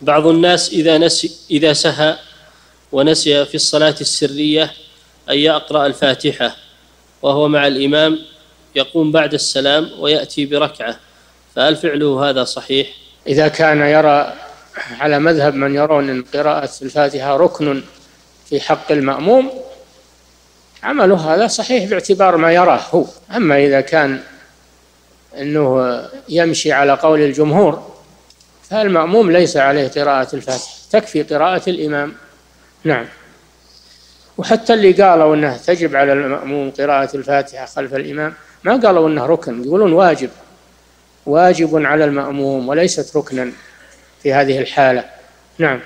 بعض الناس إذا نسي إذا سهى ونسي في الصلاة السرية أن يقرأ الفاتحة وهو مع الإمام يقوم بعد السلام ويأتي بركعة فهل فعله هذا صحيح؟ إذا كان يرى على مذهب من يرون أن قراءة الفاتحة ركن في حق المأموم عمله هذا صحيح باعتبار ما يراه هو أما إذا كان أنه يمشي على قول الجمهور فالمأموم ليس عليه قراءة الفاتحة تكفي قراءة الإمام. نعم. وحتى اللي قالوا أنه تجب على المأموم قراءة الفاتحة خلف الإمام ما قالوا أنه ركن يقولون واجب. واجب على المأموم وليست ركنا في هذه الحالة. نعم.